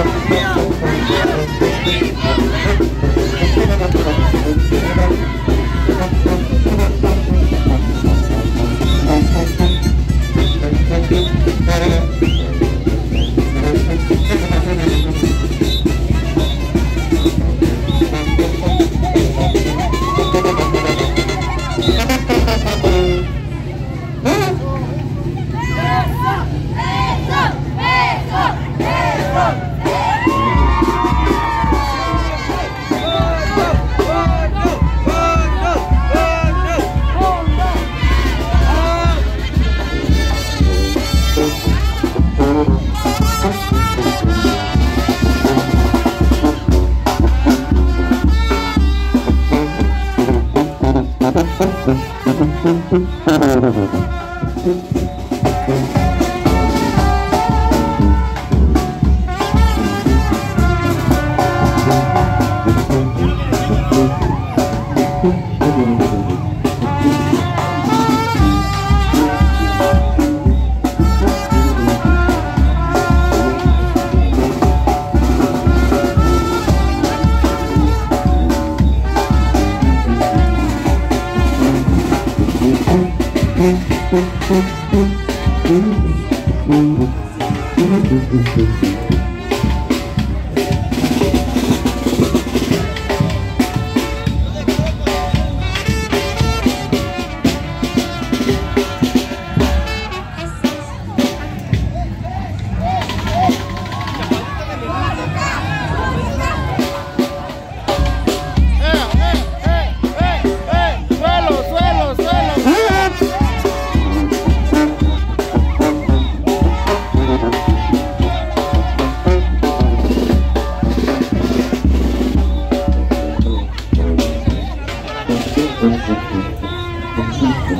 救命啊救 Thank you.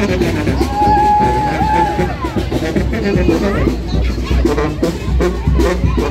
Thank you.